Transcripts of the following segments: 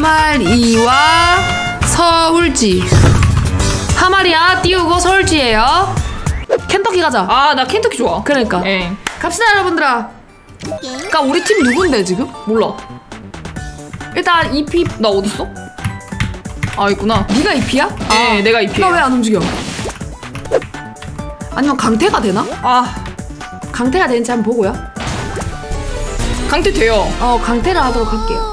하마리와 서울지 하마리야 띄우고 서울지예요 켄터키 가자 아 나 켄터키 좋아. 그러니까 예. 갑시다 여러분들아 그니까 우리 팀 누군데 지금? 몰라. 일단 EP 나 어디 있어? 아 있구나. 네가 EP야? 네, 내가 EP. 나왜 안 움직여? 아니면 강태가 되나? 아 강태가 되는지 한번 보고요 강퇴 돼요. 어 강태를 하도록 할게요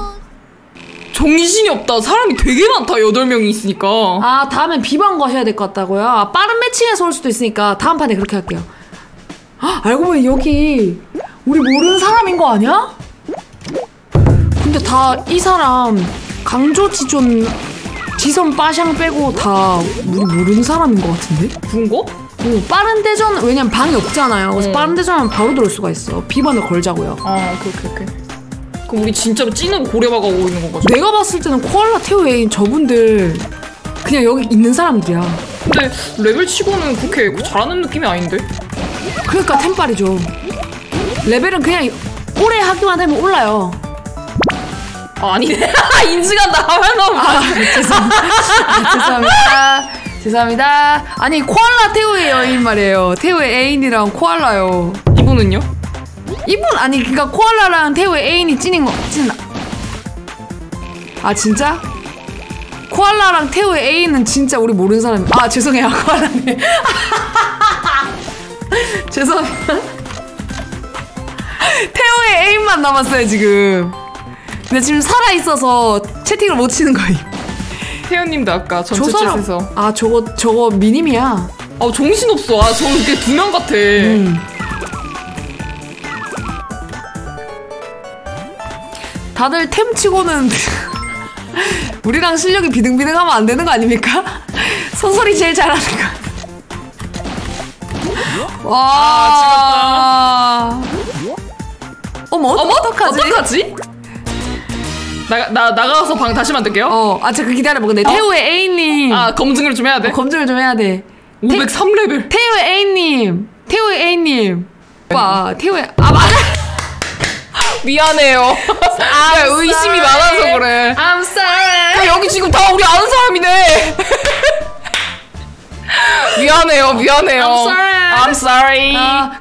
정신이 없다. 사람이 되게 많다. 여덟 명이 있으니까. 아 다음엔 비번 거셔야 될 것 같다고요? 아, 빠른 매칭에서 올 수도 있으니까 다음 판에 그렇게 할게요 헉, 알고 보니 여기 우리 모르는 사람인 거 아니야? 근데 다 이 사람 강조 지존 지선 빠샹 빼고 다 우리 모르는 사람인 것 같은데? 그런 거? 오, 빠른 대전 왜냐면 방이 없잖아요 그래서 음. 빠른 대전하면 바로 들어올 수가 있어 비번을 걸자고요 아 그렇게 그렇게. 그럼 우리 진짜로 찐으로 고려박아오고 있는 건가? 내가 봤을 때는 코알라 테오 애인 저분들 그냥 여기 있는 사람들이야 근데 레벨 치고는 그렇게 잘하는 느낌이 아닌데? 그러니까 템빨이죠. 레벨은 그냥 오래 하기만 하면 올라요. 아 아니네. 인지간다 하면 너무 아, 죄송합니다. 아, 죄송합니다. 죄송합니다. 아니 코알라 태우의 여인 말이에요. 태우의 애인이랑 코알라요. 이분은요? 이분 아니 그러니까 코알라랑 태우의 애인이 찐인 거 찐. 아 진짜? 코알라랑 태우의 애인은 진짜 우리 모르는 사람. 아 죄송해요 코알라님. 죄송합니다. 태우의 애인만 남았어요 지금. 근데 지금 살아 있어서 채팅을 못 치는 거예요. 태연님도 아까 전체 챗에서 아 저거 저거 미님이야. 아 정신 없어. 아 저거 이렇게 두 명 같아. 음. 다들 템 치고는 우리랑 실력이 비등비등하면 안 되는 거 아닙니까? 소설이 제일 잘하는 거. 와. 어머, 어머 어떡하지? 어떡하지? 나, 나 나가서 방 다시 만들게요. 어, 아, 잠깐 기다려봐. 근데 어? 태우의 A님. 아 검증을 좀 해야 돼. 어, 검증을 좀 해야 돼. 503레벨. 태우의 A님. 태우의 A님. 오빠, 태우의, 아, 맞아! 미안해요. 야, 의심이 많아서 그래. I'm sorry. 야, 여기 지금 다 우리 아는 사람이네. 미안해요, 미안해요. I'm sorry. I'm sorry. 아.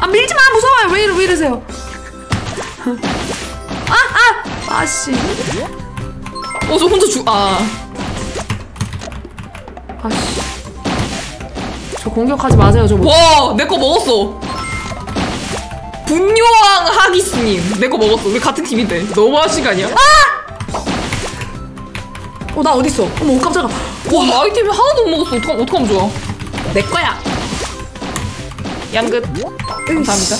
아 밀지 마 무서워요 왜, 이러, 왜 이러세요 아아 아씨 어, 저 혼자 죽, 아. 아씨 저 공격하지 마세요 저 뭐. 와, 내 거 먹었어. 분요왕 하기스님. 내 거 먹었어. 우리 같은 팀인데. 너무하신 거 아니야? 어나 어디 있어 어머 깜짝아 와, 아이템이 하나도 못 먹었어. 어떡하, 어떡하면 좋아. 내 거야 양끝. 감사합니다.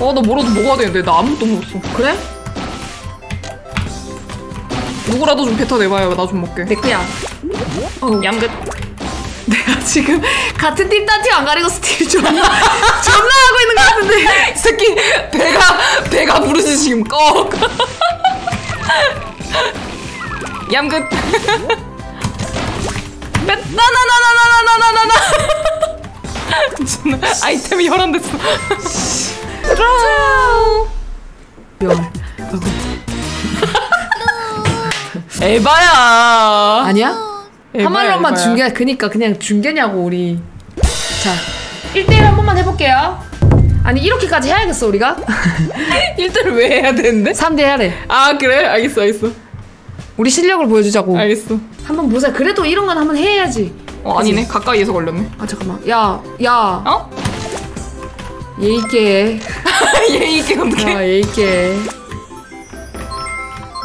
어, 나 뭐라도 먹어야 되는데. 나 아무것도 먹었어. 그래 누구라도 좀 뱉어내봐요. 나 좀 먹게. 내 거야 어 양끝. 내가 지금 같은 팀 딴 팀 안 가리고 스틸 존나 존나 하고 있는 것 같은데 이 새끼 배가 배가 부르지 지금 꺽. 얌긋. 나나나나나나나나나. 존나 아이템이 혈안됐어. 명 에바야. 아니야? 에바야, 한 말로만 에바야. 중계 그니까 그냥 중계냐고 우리 자 1대1 한 번만 해볼게요 아니 이렇게까지 해야겠어 우리가? 1대를 왜 해야 되는데? 3대 해야돼 아 그래 알겠어 알겠어 우리 실력을 보여주자고 알겠어. 한번 보자 그래도 이런 건 한번 해야지 어 아니네 가까이에서 걸렸네. 아 잠깐만 야야 어? 예있게 얘 있게 어떻게? 야 예있게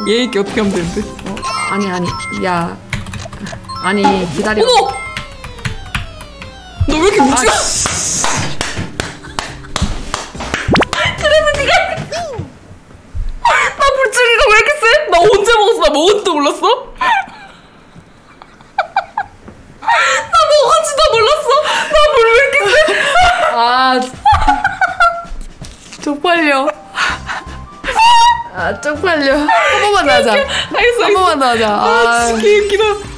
얘 있게 어떻게 하면 되는데? 아니 아니 야 아니 기다려 어머! 너 왜 이렇게 묵직하? 그래도 네가 나 불치기가 왜 이렇게 세? 나 언제 먹었어? 나 먹었지도 몰랐어? 나 먹었지도 몰랐어? 나 물 왜 이렇게 세? 아 쪽팔려 아 쪽팔려 한 번만 더 하자 알겠어 한 번만 더 하자 아 아, 진짜 개웃기다 아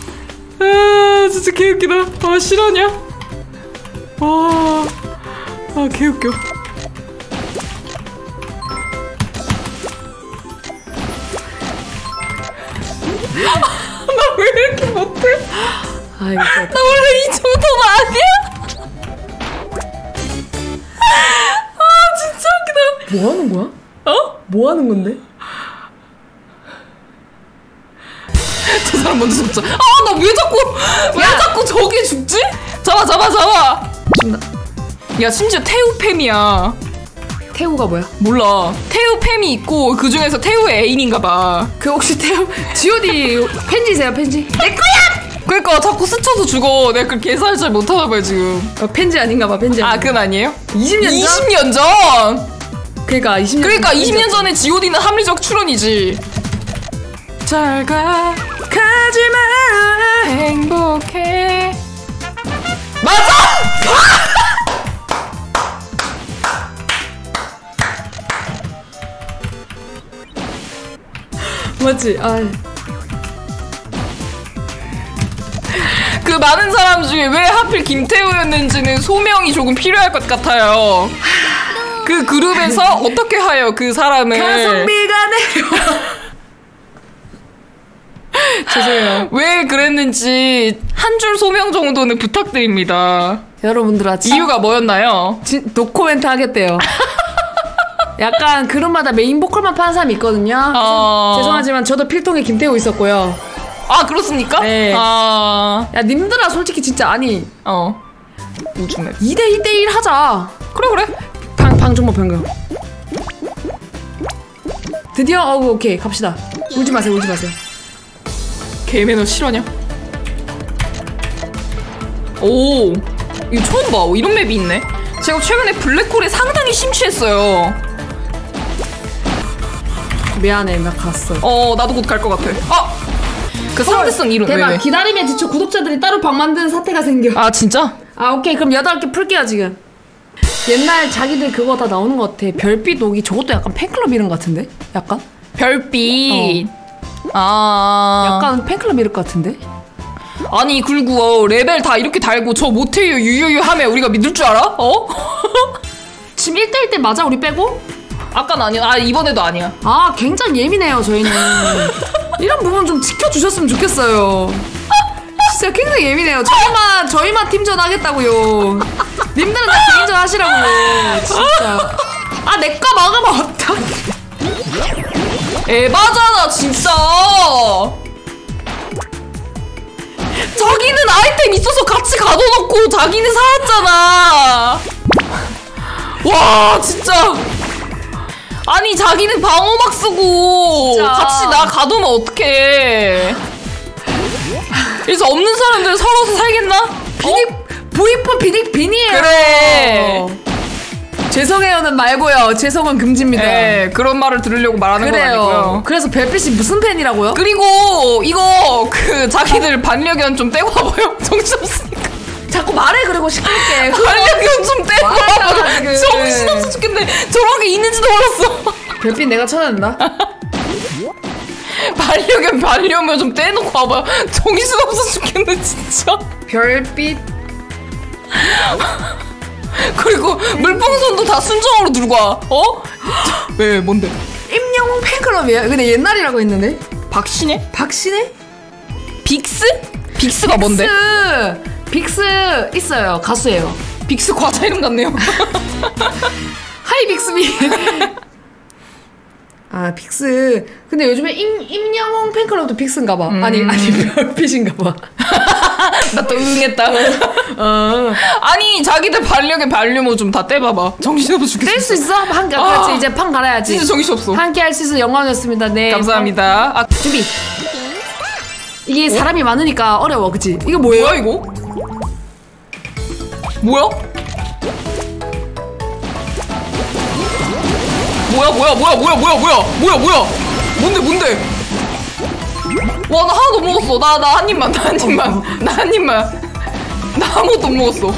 진짜 개웃기다 아 실화냐? 와아 개웃겨. 나 왜 이렇게 못해? 아 이거 나 원래 이 정도는 아니야? 아 진짜 웃기다. 뭐 하는 거야? 어? 뭐 하는 건데? 사람 먼저 잡자. 아 나 왜 자꾸 왜 자꾸 저기 죽지? 잡아 잡아 잡아. 지금 나야 심지어 태우팸이야. 태우가 뭐야? 몰라. 태우 팸이 있고 그 중에서 태우의 애인인가 봐. 그 혹시 태우 G.O.D 팬지세요 팬지? 내 거야! 그러니까 자꾸 스쳐서 죽어. 내가 그 계산을 잘 못하나 봐요 지금. 어, 팬지 아닌가 봐 팬지 아 아닌가 그건 아니에요? 20년 전? 20년 전. 그러니까 20년 그러니까 전 20년 전에 G.O.D는 합리적 출연이지. 잘가 가지마 행복해. 맞아! 맞지? 아 그 많은 사람 중에 왜 하필 김태우였는지는 소명이 조금 필요할 것 같아요. 그 그룹에서 어떻게 하여 그 사람을 가성비가 내려 죄송해요 왜 그랬는지 한 줄 소명 정도는 부탁드립니다. 여러분들아 지, 이유가 뭐였나요? 지, 노코멘트 하겠대요 약간 그룹마다 메인 보컬만 파는 사람이 있거든요 어. 죄송하지만 저도 필통에 김태우 있었고요 아 그렇습니까? 네. 아 야 님들아 솔직히 진짜 아니 어. 우중네. 2대 2대 1 하자 그래 그래. 방, 방종모 변경 드디어 어 오케이 갑시다 울지 마세요 울지 마세요 개매너 실화냐? 오 이거 처음 봐. 이런 맵이 있네. 제가 최근에 블랙홀에 상당히 심취했어요. 미안해 나 갔어. 어 나도 곧 갈 것 같아. 아! 그 상대성 이름 대박. 왜, 왜? 기다림에 지쳐 구독자들이 따로 방 만드는 사태가 생겨. 아 진짜? 아 오케이. 그럼 여덟 개 풀게요 지금. 옛날 자기들 그거 다 나오는 것 같아. 별빛 오기. 저것도 약간 팬클럽 이름 같은데? 약간? 별빛 아. 약간 팬클럽 이름 같은데? 아니 그리고 어, 레벨 다 이렇게 달고 저 못해요 유유유 하면 우리가 믿을 줄 알아? 어? 지금 1대1 때 맞아 우리 빼고? 아까는 아니야. 아 이번에도 아니야. 아 굉장히 예민해요 저희는. 이런 부분 좀 지켜주셨으면 좋겠어요. 진짜 굉장히 예민해요. 저희만 저희만 팀전 하겠다고요. 님들은 다 개인전 하시라고요. 진짜. 아 내 거 먹으면 어떡해 에바잖아 진짜. 자기는 아이템 있어서 같이 가둬놓고 자기는 살았잖아. 와 진짜. 아니 자기는 방어막 쓰고 진짜. 같이 나 가두면 어떡해. 그래서 없는 사람들 서러서 살겠나? 비니 V4 비니 비니에요. 그래 죄송해요는 말고요. 죄송은 금지입니다. 네 그런 말을 들으려고 말하는 아니고요. 그래서 별빛이 무슨 팬이라고요? 그리고 이거 그 자기들 반려견 좀 떼고 와봐요. 정신없으니까. 자꾸 말해 그리고 시끄럽게. 반려견 좀 떼고 와봐요. 정신없어 죽겠네. 저런 게 있는지도 몰랐어. 별빛 내가 찾아낸다 반려견 반려묘 좀 떼놓고 와봐요. 정신없어 죽겠네 진짜. 별빛 그리고 물풍선도 다 순정으로 들고 와 어? 왜 뭔데? 임영웅 팬클럽이에요 근데 옛날이라고 했는데 박신혜? 박신혜? 빅스? 빅스가 뭔데? 빅스 빅스 있어요 가수예요 빅스 과자 이름 같네요 Hi 빅스비 아 빅스 근데 요즘에 임, 임영웅 팬클럽도 빅스인가 봐 아니 아니 별빛인가 봐 나또 응했다 어. 아니 자기들 반려견 반려묘 좀다 떼봐봐 정신없어 죽겠어 뗄 수 있어? 한 개, 아. 같이 이제 판 갈아야지 진짜 정신없어 함께 할 수 있어서 영광이었습니다 네 감사합니다 아 준비 이게 사람이 많으니까 어려워 그치? 이거 뭐예요? 뭐야 이거? 뭐야? 뭐야 뭐야 뭐야 뭐야 뭐야 뭐야 뭐야 뭐야 뭔데 뭔데 와나 하나도 못 먹었어. 나 나 한 입만 나 한 입만. 나 한 입만. 나 아무것도 못 먹었어